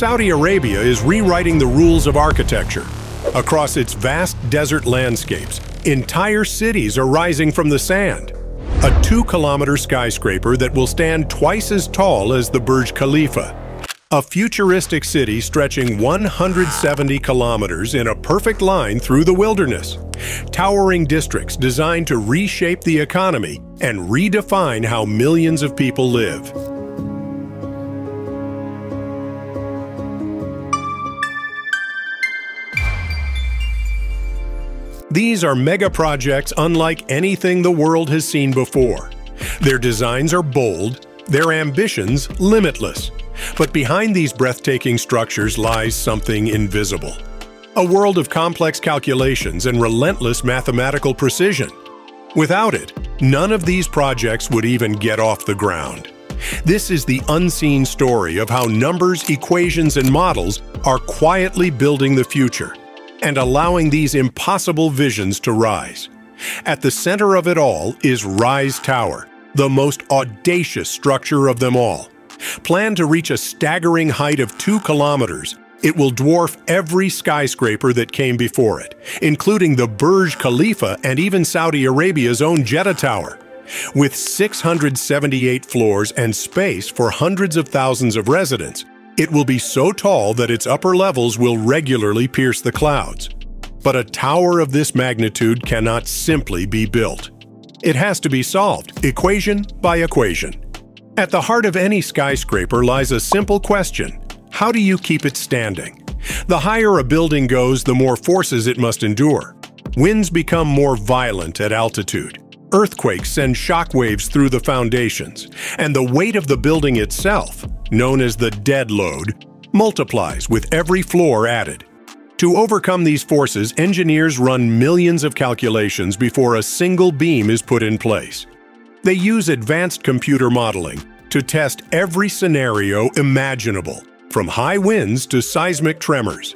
Saudi Arabia is rewriting the rules of architecture. Across its vast desert landscapes, entire cities are rising from the sand. A two-kilometer skyscraper that will stand twice as tall as the Burj Khalifa. A futuristic city stretching 170 kilometers in a perfect line through the wilderness. Towering districts designed to reshape the economy and redefine how millions of people live. These are mega projects unlike anything the world has seen before. Their designs are bold, their ambitions limitless. But behind these breathtaking structures lies something invisible. A world of complex calculations and relentless mathematical precision. Without it, none of these projects would even get off the ground. This is the unseen story of how numbers, equations, and models are quietly building the future and allowing these impossible visions to rise. At the center of it all is Rise Tower, the most audacious structure of them all. Planned to reach a staggering height of two kilometers, it will dwarf every skyscraper that came before it, including the Burj Khalifa and even Saudi Arabia's own Jeddah Tower. With 678 floors and space for hundreds of thousands of residents, it will be so tall that its upper levels will regularly pierce the clouds. But a tower of this magnitude cannot simply be built. It has to be solved, equation by equation. At the heart of any skyscraper lies a simple question. How do you keep it standing? The higher a building goes, the more forces it must endure. Winds become more violent at altitude. Earthquakes send shock waves through the foundations, and the weight of the building itself, known as the dead load, multiplies with every floor added. To overcome these forces, engineers run millions of calculations before a single beam is put in place. They use advanced computer modeling to test every scenario imaginable, from high winds to seismic tremors.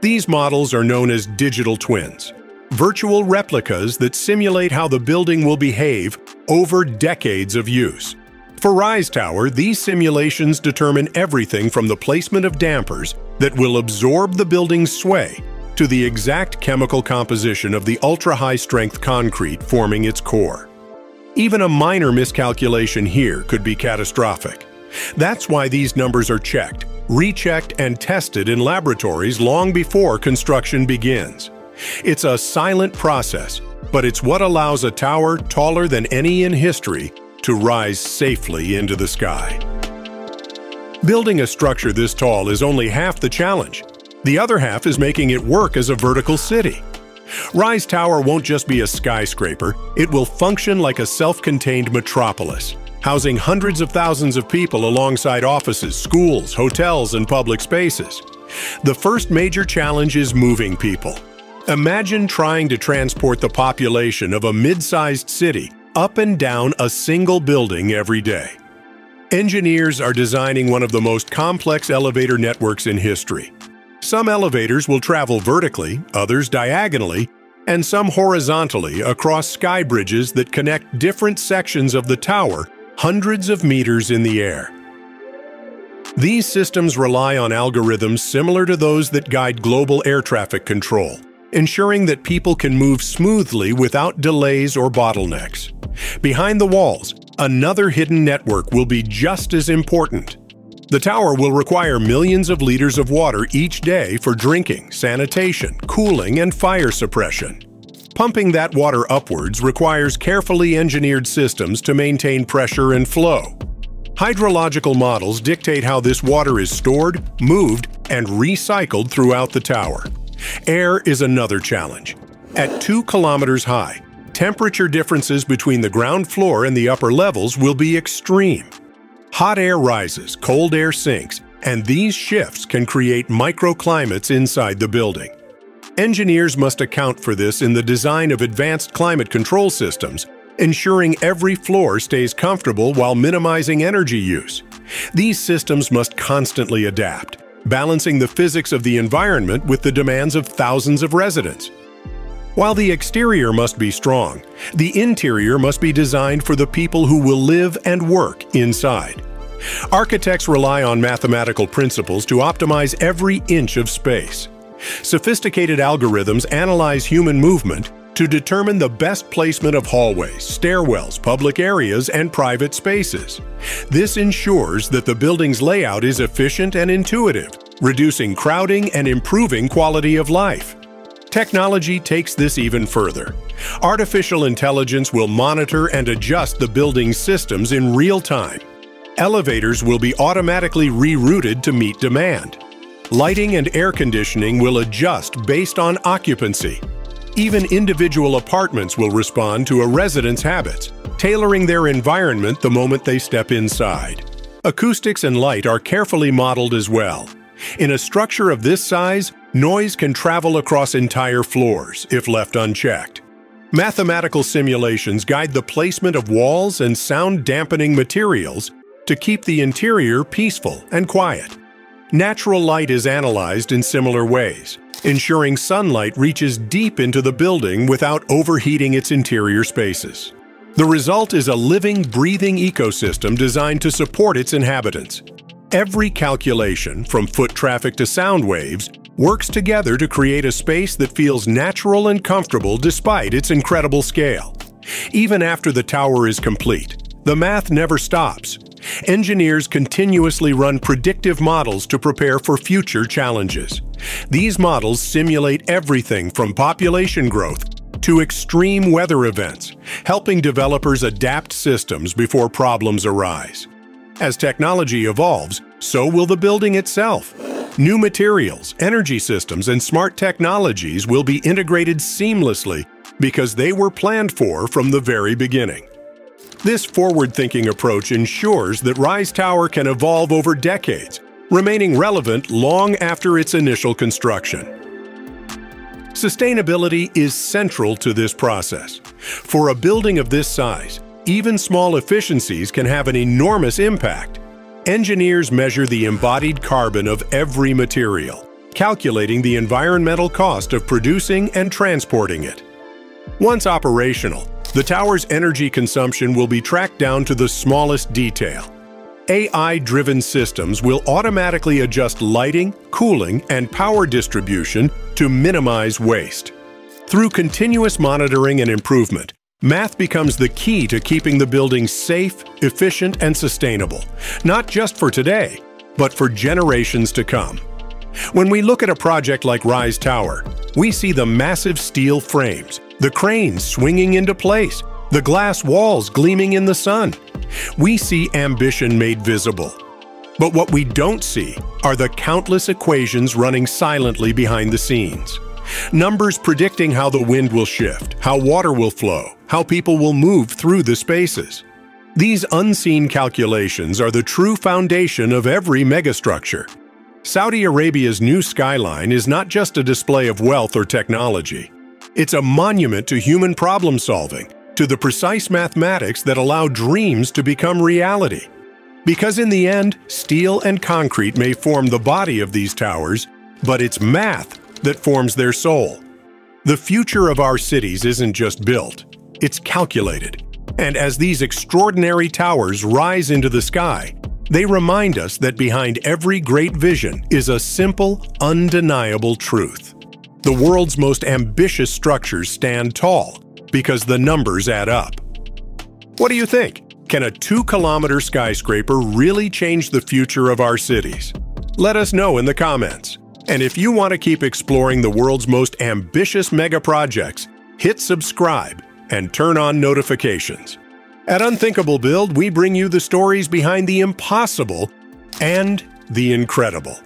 These models are known as digital twins, virtual replicas that simulate how the building will behave over decades of use. For Rise Tower, these simulations determine everything from the placement of dampers that will absorb the building's sway to the exact chemical composition of the ultra-high-strength concrete forming its core. Even a minor miscalculation here could be catastrophic. That's why these numbers are checked, rechecked, and tested in laboratories long before construction begins. It's a silent process, but it's what allows a tower taller than any in history to rise safely into the sky. Building a structure this tall is only half the challenge. The other half is making it work as a vertical city. Rise Tower won't just be a skyscraper, it will function like a self-contained metropolis, housing hundreds of thousands of people alongside offices, schools, hotels, and public spaces. The first major challenge is moving people. Imagine trying to transport the population of a mid-sized city up and down a single building every day. Engineers are designing one of the most complex elevator networks in history. Some elevators will travel vertically, others diagonally, and some horizontally across sky bridges that connect different sections of the tower hundreds of meters in the air. These systems rely on algorithms similar to those that guide global air traffic control ensuring that people can move smoothly without delays or bottlenecks. Behind the walls, another hidden network will be just as important. The tower will require millions of liters of water each day for drinking, sanitation, cooling, and fire suppression. Pumping that water upwards requires carefully engineered systems to maintain pressure and flow. Hydrological models dictate how this water is stored, moved, and recycled throughout the tower. Air is another challenge. At 2 kilometers high, temperature differences between the ground floor and the upper levels will be extreme. Hot air rises, cold air sinks, and these shifts can create microclimates inside the building. Engineers must account for this in the design of advanced climate control systems, ensuring every floor stays comfortable while minimizing energy use. These systems must constantly adapt, balancing the physics of the environment with the demands of thousands of residents. While the exterior must be strong, the interior must be designed for the people who will live and work inside. Architects rely on mathematical principles to optimize every inch of space. Sophisticated algorithms analyze human movement to determine the best placement of hallways, stairwells, public areas, and private spaces. This ensures that the building's layout is efficient and intuitive, reducing crowding and improving quality of life. Technology takes this even further. Artificial intelligence will monitor and adjust the building's systems in real time. Elevators will be automatically rerouted to meet demand. Lighting and air conditioning will adjust based on occupancy. Even individual apartments will respond to a resident's habits, tailoring their environment the moment they step inside. Acoustics and light are carefully modeled as well. In a structure of this size, noise can travel across entire floors if left unchecked. Mathematical simulations guide the placement of walls and sound-dampening materials to keep the interior peaceful and quiet. Natural light is analyzed in similar ways, ensuring sunlight reaches deep into the building without overheating its interior spaces. The result is a living, breathing ecosystem designed to support its inhabitants. Every calculation, from foot traffic to sound waves, works together to create a space that feels natural and comfortable despite its incredible scale. Even after the tower is complete, the math never stops. Engineers continuously run predictive models to prepare for future challenges. These models simulate everything from population growth to extreme weather events, helping developers adapt systems before problems arise. As technology evolves, so will the building itself. New materials, energy systems, and smart technologies will be integrated seamlessly because they were planned for from the very beginning. This forward-thinking approach ensures that Rise Tower can evolve over decades, remaining relevant long after its initial construction. Sustainability is central to this process. For a building of this size, even small efficiencies can have an enormous impact. Engineers measure the embodied carbon of every material, calculating the environmental cost of producing and transporting it. Once operational, the tower's energy consumption will be tracked down to the smallest detail. AI-driven systems will automatically adjust lighting, cooling, and power distribution to minimize waste. Through continuous monitoring and improvement, Math becomes the key to keeping the building safe, efficient, and sustainable, not just for today, but for generations to come. When we look at a project like Rise Tower, we see the massive steel frames, the cranes swinging into place, the glass walls gleaming in the sun. We see ambition made visible. But what we don't see are the countless equations running silently behind the scenes. Numbers predicting how the wind will shift, how water will flow, how people will move through the spaces. These unseen calculations are the true foundation of every megastructure. Saudi Arabia's new skyline is not just a display of wealth or technology. It's a monument to human problem solving, to the precise mathematics that allow dreams to become reality. Because in the end, steel and concrete may form the body of these towers, but it's math that forms their soul. The future of our cities isn't just built, it's calculated. And as these extraordinary towers rise into the sky, they remind us that behind every great vision is a simple, undeniable truth. The world's most ambitious structures stand tall because the numbers add up. What do you think? Can a two-kilometer skyscraper really change the future of our cities? Let us know in the comments. And if you want to keep exploring the world's most ambitious mega projects, hit subscribe and turn on notifications. At Unthinkable Build, we bring you the stories behind the impossible and the incredible.